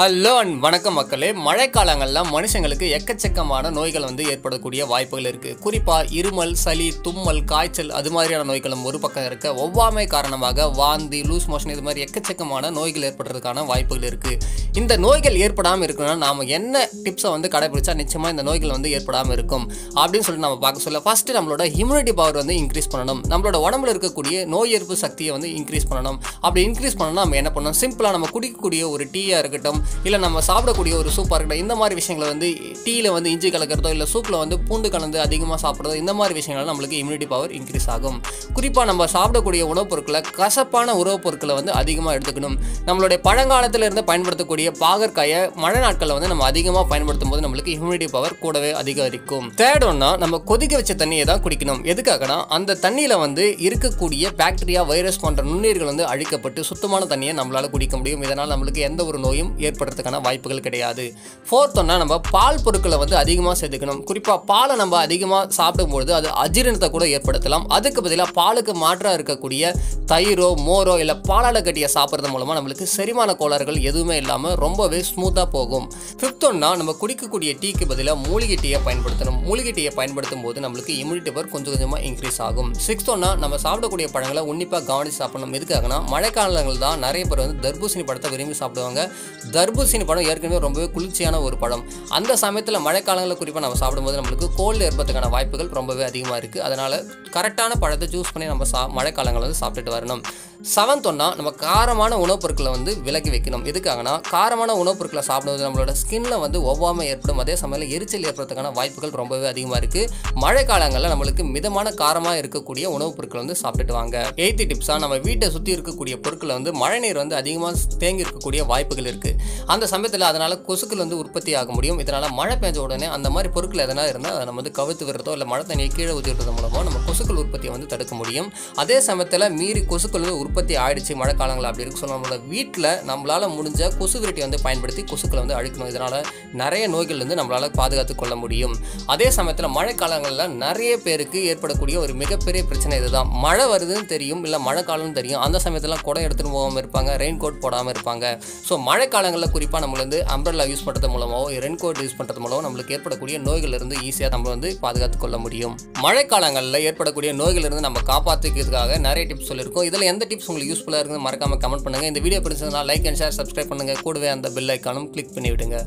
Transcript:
Hello and வணக்கம் மக்களே. மழைக்காலங்களில் மனுஷங்களுக்கு எக்கச்சக்கமான நோய்கள் வந்து ஏற்படக்கூடிய வாய்ப்புகள் இருக்குது குறிப்பாக இருமல் சளி தும்மல் காய்ச்சல் அது மாதிரியான நோய்களும் ஒரு பக்கம் இருக்க ஒவ்வாமை காரணமாக வாந்தி லூஸ் மோஷன் இது மாதிரி எக்கச்சக்கமான நோய்கள் ஏற்படுறதுக்கான வாய்ப்புகள் இருக்குது இந்த நோய்கள் ஏற்படாமல் இருக்கணும்னா நாம் என்ன டிப்ஸை வந்து கடைபிடிச்சா நிச்சயமாக இந்த நோய்கள் வந்து ஏற்படாமல் இருக்கும். அப்படின்னு சொல்லிட்டு நம்ம பார்க்க சொல்ல ஃபஸ்ட்டு நம்மளோட இம்யூனிட்டி பவர் வந்து இன்க்ரீஸ் பண்ணணும். நம்மளோட உடம்புல இருக்கக்கூடிய நோய் எதிர்ப்பு சக்தியை வந்து இன்க்ரீஸ் பண்ணணும். அப்படி இன்க்ரீஸ் பண்ணணும் நம்ம என்ன பண்ணணும்? சிம்பிளாக நம்ம குடிக்கக்கூடிய ஒரு டீயாக இருக்கட்டும் இல்லை நம்ம சாப்பிடக்கூடிய ஒரு சூப்பாக இருக்கட்டும் இந்த மாதிரி விஷயங்களை வந்து டீயில் வந்து இஞ்சி கலக்கிறதோ இல்லை சூப்பில் வந்து பூண்டு கலந்து அதிகமாக சாப்பிட்றதோ இந்த மாதிரி விஷயங்கள் நம்மளுக்கு இம்யூனிட்டி பவர் இன்க்ரீஸ் ஆகும். குறிப்பாக நம்ம சாப்பிடக்கூடிய உணவுப் பொருட்களை கசப்பான உணவுப் பொருட்களை வந்து அதிகமாக எடுத்துக்கணும். நம்மளுடைய பழங்காலத்தில் இருந்து பயன்படுத்தக்கூடிய பாகற்காயை மழை நாட்களில் வந்து நம்ம அதிகமாக பயன்படுத்தும் போது நம்மளுக்கு இம்யூனிட்டி பவர் கூடவே அதிகரிக்கும். தேர்ட் ஒன்னா நம்ம கொதிக்க வச்ச தண்ணியை தான் குடிக்கணும். எதுக்காகனா அந்த தண்ணியில் வந்து இருக்கக்கூடிய பாக்டீரியா வைரஸ் போன்ற நுண்ணுயிர்கள் வந்து அழிக்கப்பட்டு சுத்தமான தண்ணியை நம்மளால் குடிக்க முடியும். இதனால் நம்மளுக்கு எந்த ஒரு நோயும் ஏற்படுறதுக்கான வாய்ப்புகள் கிடையாது. ஃபோர்த் ஒன்னா நம்ம பால் பொருட்களை வந்து அதிகமாக சேர்த்துக்கணும். குறிப்பாக பாலை நம்ம அதிகமாக சாப்பிடும்பொழுது அது அஜீரணத்தை கூட ஏற்படுத்தலாம். அதுக்கு பதிலாக பாலுக்கு மாற்றாக இருக்கக்கூடிய தயிரோ மோரோ இல்லை பாலால் கட்டியை சாப்பிட்றது மூலமாக நம்மளுக்கு செரிமான கோளாறுகள் எதுவுமே இல்லாமல் ரொம்பவே ஸ்மூத்தாக போகும். ஃபிஃப்த் ஒன்னா நம்ம குடிக்கக்கூடிய டீக்கு பதிலாக மூலிகை டீயை பயன்படுத்தணும். மூலிகை டீயை பயன்படுத்தும் போது நம்மளுக்கு இம்யூனிட்டி பவர் கொஞ்சம் கொஞ்சமாக இன்க்ரீஸ் ஆகும். சிக்ஸ்த் ஒன்னா நம்ம சாப்பிடக்கூடிய பழங்களை உன்னிப்பாக கவனித்து சாப்பிடணும். எதுக்காகனா மழைக்காலங்கள் தான் நிறைய பேர் வந்து தர்பூசணி பழத்தை விரும்பி சாப்பிடுவாங்க. தர்பூசணி பழம் ஏற்கனவே ரொம்பவே குளிர்ச்சியான ஒரு பழம் அந்த சமயத்தில் மழைக்காலங்களில் குறிப்பாக நம்ம சாப்பிடும்போது நம்மளுக்கு கோல்டு ஏற்பதுக்கான வாய்ப்புகள் ரொம்பவே அதிகமாக இருக்குது அதனால் கரெக்டான பழத்தை சூஸ் பண்ணி நம்ம சா மழைக்காலங்களில் வந்து சாப்பிட்டுட்டு வரணும். செவன்த் ஒன்னா நம்ம காரமான உணவுப் பொருட்களை வந்து விலக்கி வைக்கணும். எதுக்காகனா காரமான உணவுப் பொருட்களை சாப்பிடுவது நம்மளோட ஸ்கின்ல வந்து ஒவ்வாமை ஏற்படும். அதே சமயத்தில் எரிச்சல் ஏற்படுறதுக்கான வாய்ப்புகள் ரொம்பவே அதிகமாக இருக்குது மழை காலங்களில் நம்மளுக்கு மிதமான காரமாக இருக்கக்கூடிய உணவுப் பொருட்களை வந்து சாப்பிட்டுட்டு வாங்க. எய்த்து டிப்ஸாக நம்ம வீட்டை சுற்றி இருக்கக்கூடிய பொருட்களை வந்து மழை நீர் வந்து அதிகமாக தேங்கி இருக்கக்கூடிய வாய்ப்புகள் இருக்குது அந்த சமயத்தில் அதனால் கொசுக்கள் வந்து உற்பத்தி ஆக முடியும். இதனால் மழை பெஞ்ச உடனே அந்த மாதிரி பொருட்கள் எதனா இருந்தால் அதை நம்ம வந்து கவித்து விடுறதோ இல்லை மழை தண்ணியை கீழே ஊற்றி விடுறது மூலமாக நம்ம கொசுக்கள் உற்பத்தியை வந்து தடுக்க முடியும். அதே சமயத்தில் மீறி கொசுக்கள் வந்து உற்பத்தி ஆயிடுச்சு மழை காலங்கள் அப்படி இருக்கு ஸோ நம்மளோட வீட்டில் நம்மளால் முடிஞ்ச கொசு விரட்டி வந்து பயன்படுத்தி கொசுக்களை வந்து அழிக்கணும். இதனால் நிறைய நோய்கள் வந்து நம்மளால் பாதுகாத்து கொள்ள முடியும். அதே சமயத்தில் மழை காலங்களில் நிறைய பேருக்கு ஏற்படக்கூடிய ஒரு மிகப்பெரிய பிரச்சனை இதுதான். மழை வருதுன்னு தெரியும் இல்லை மழை காலம்னு தெரியும். அந்த சமயத்தில் குடம் எடுத்துகிட்டு போகாமல் இருப்பாங்க ரெயின் கோட் போடாமல் இருப்பாங்க. ஸோ மழை காலங்களில் குறிப்பாக நம்மள வந்து அம்ப்ரல்லா யூஸ் பண்ணுறது மூலமாவோ ரெயின் கோட் யூஸ் பண்ணுறது மூலமோ நம்மளுக்கு ஏற்படக்கூடிய நோய்கள் இருந்து ஈஸியாக நம்ம வந்து பாதுகாத்து கொள்ள முடியும். மழை காலங்களில் ஏற்படக்கூடிய வரக்கூடிய இருந்து நம்ம காப்பாற்றிக்கிறதுக்காக நிறைய டிப்ஸ் சொல்லியிருக்கோம். இதில் எந்த டிப்ஸ் உங்களுக்கு யூஸ்ஃபுல்லாக இருக்குன்னு மறக்காமல் கமெண்ட் பண்ணுங்கள் இந்த வீடியோ பிடிச்சதுனா லைக் அண்ட் ஷேர் சப்ஸ்கிரைப் பண்ணுங்கள் கூடவே அந்த பெல் ஐக்கானும் கிளிக் பண்ணி விடுங்க